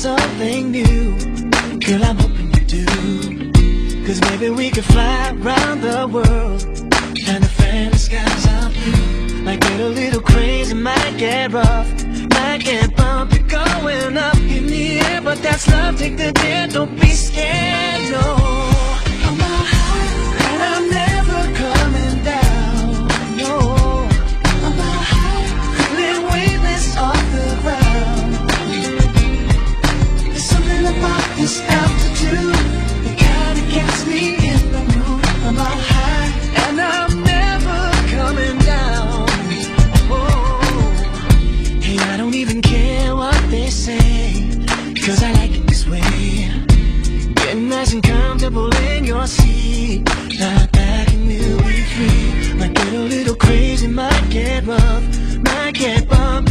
something new. Girl, I'm hoping you do. Cause maybe we could fly around the world. And the fantasy skies are blue. Might get a little crazy, might get rough. Might get bumpy going up in the air. But that's love, take the dare, don't be scared, kinda gets me in the mood. I'm high and I'm never coming down. Oh, hey, I don't even care what they say, cause I like it this way. Getting nice and comfortable in your seat. Back and we'll be free. Might get a little crazy, might get rough, might get bumpy